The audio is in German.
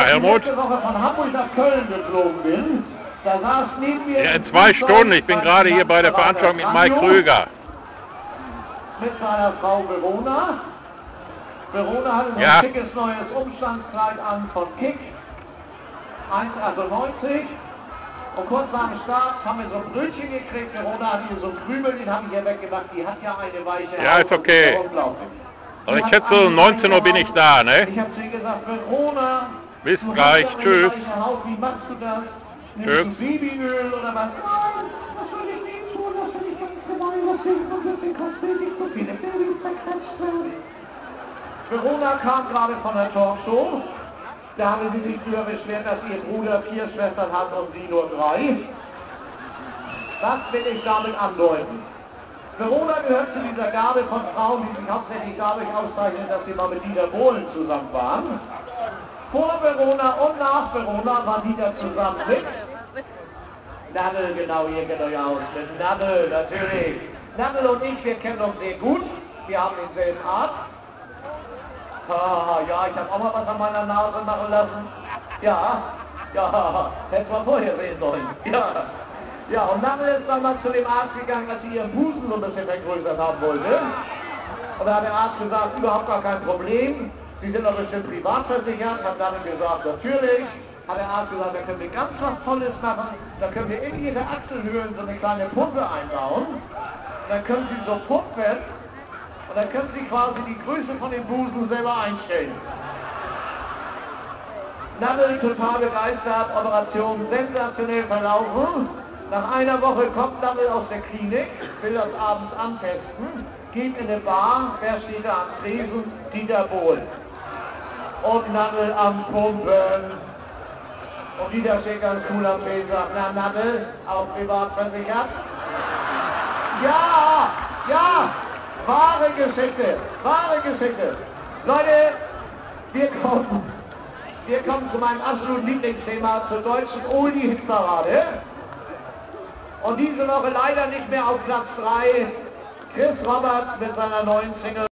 Ich Helmut? letzte Woche von Hamburg nach Köln geflogen bin, da saß neben mir... Ja, in zwei Stunden. Ich bin gerade hier bei der Veranstaltung mit Mike Krüger. Mit seiner Frau Verona. Verona hatte so ein Ja. schickes neues Umstandskleid an von Kick. 1,98. Und kurz nach dem Start haben wir so ein Brötchen gekriegt. Verona hat hier so ein Krümel, den habe ich hier weggemacht. Die hat ja eine weiche Ja, ist okay. Unglaublich. Also Die ich schätze, um einen 19 Uhr bin ich da, ne? Ich habe ihr gesagt, Verona, Bis gleich, tschüss. Wie machst du das? Nimmst Tschüss. du Babyöl oder was? Nein, das will ich nicht tun. Das will ich ganz normal. Deswegen so ein bisschen Kosmetik, so viele Babys zerquetscht werden. Verona kam gerade von der Talkshow. Da haben sie sich früher beschwert, dass ihr Bruder vier Schwestern hat und sie nur drei. Was will ich damit andeuten? Verona gehört zu dieser Garde von Frauen, die sich hauptsächlich dadurch auszeichnen, dass sie mal mit Dieter Bohlen zusammen waren. Vor Verona und nach Verona war Dieter zusammen mit Nadel, genau, ihr kennt euch aus. Mit Nadel, natürlich. Nadel und ich, wir kennen uns sehr gut. Wir haben denselben Arzt. Ah, ja, ich habe auch mal was an meiner Nase machen lassen. Ja, ja, hätte mal vorher sehen sollen. Ja, ja und Nadel ist dann mal zu dem Arzt gegangen, als sie ihren Busen so ein bisschen vergrößert haben wollte. Und da hat der Arzt gesagt, überhaupt gar kein Problem. Sie sind doch bestimmt privat versichert. Hat dann gesagt, natürlich. Hat der Arzt gesagt, da können wir ganz was Tolles machen. Da können wir in jede Achselhöhlen so eine kleine Pumpe einbauen. Dann können Sie so pumpen. Und dann können Sie quasi die Größe von dem Busen selber einstellen. Nadel total begeistert, Operation sensationell verlaufen. Nach einer Woche kommt Nadel aus der Klinik, will das abends antesten, geht in eine Bar, wer steht da am Tresen? Dieter Bohlen. Und Nadel am Pumpen. Und Dieter steht ganz cool am Tresen, sagt, na Nadel, auch privat versichert? Ja, ja, wahre Geschichte, wahre Geschichte. Leute, wir kommen, wir kommen zu meinem absoluten Lieblingsthema, zur deutschen Oldie-Hitparade. Und diese Woche leider nicht mehr auf Platz 3. Chris Roberts mit seiner neuen Single.